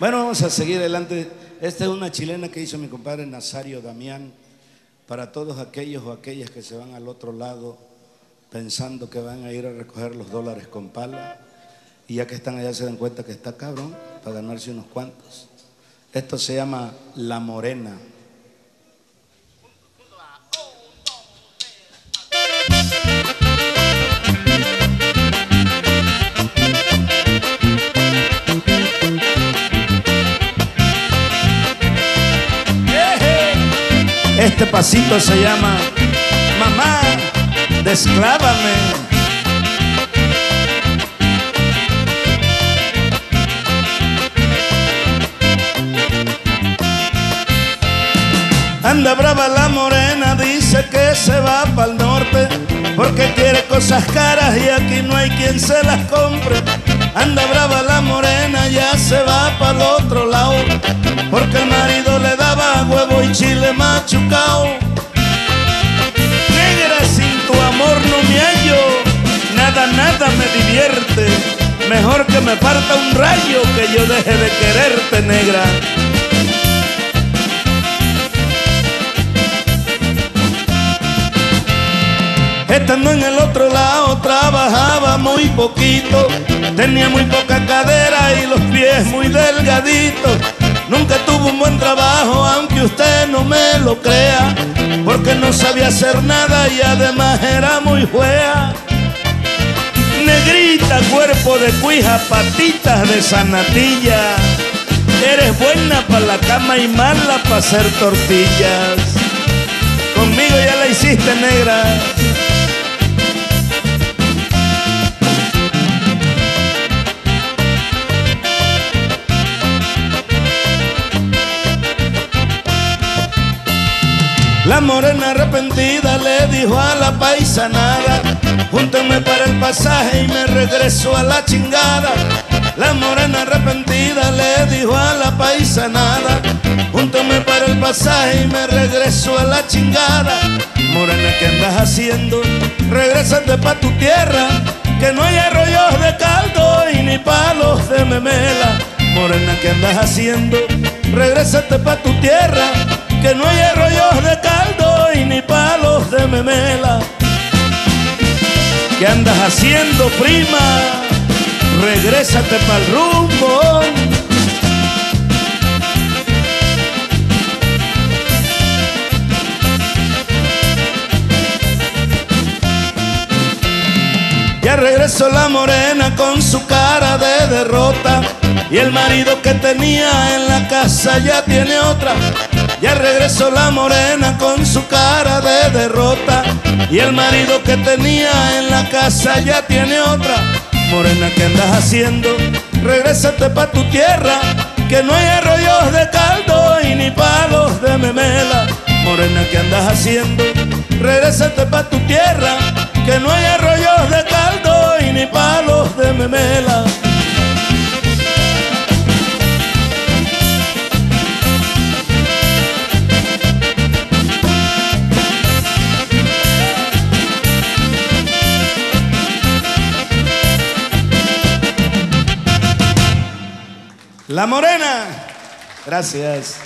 Bueno, vamos a seguir adelante. Esta es una chilena que hizo mi compadre Nazario Damián para todos aquellos o aquellas que se van al otro lado pensando que van a ir a recoger los dólares con pala y ya que están allá se dan cuenta que está cabrón para ganarse unos cuantos. Esto se llama La Morena. Este pasito se llama Mamá, desclávame. Anda brava la morena, dice que se va para el norte porque quiere cosas caras y aquí no hay quien se las compre. Anda brava la morena, ya se va para el otro lado porque el marido le daba huevo y chile machucao. Me parta un rayo que yo deje de quererte, negra. Estando en el otro lado trabajaba muy poquito, tenía muy poca cadera y los pies muy delgaditos. Nunca tuvo un buen trabajo, aunque usted no me lo crea, porque no sabía hacer nada y además era muy fea. Negrita, cuerpo de cuija, patitas de sanatilla. Eres buena para la cama y mala para hacer tortillas. Conmigo ya la hiciste negra. La morena arrepentida le dijo a la paisanada, júntenme para el pasaje y me regreso a la chingada. La morena arrepentida le dijo a la paisanada, júntenme para el pasaje y me regreso a la chingada. Morena, ¿qué andas haciendo? Regrésate pa' tu tierra, que no hay arroyos de caldo y ni palos de memela. Morena, ¿qué andas haciendo? Regrésate pa' tu tierra, que no hay arroyos de caldo y ni palos de memela. ¿Qué andas haciendo, prima? Regrésate pa'l rumbo. Ya regresó la morena con su cara de derrota y el marido que tenía en la casa ya tiene otra. Ya regresó la morena con su cara de y el marido que tenía en la casa ya tiene otra. Morena, ¿qué andas haciendo? Regrésate pa' tu tierra, que no hay arroyos de caldo y ni palos de memela. Morena, ¿qué andas haciendo? Regrésate pa' tu tierra, que no hay arroyos de caldo y ni palos de memela. La Morena. Gracias.